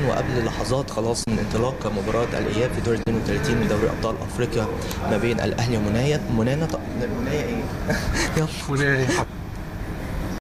وقبل لحظات خلاص من انطلاق مباراة الإياب في دور 32 من دوري أبطال أفريقيا ما بين الأهلي ومنايا. منانا منايا إيه؟ يلا. منايا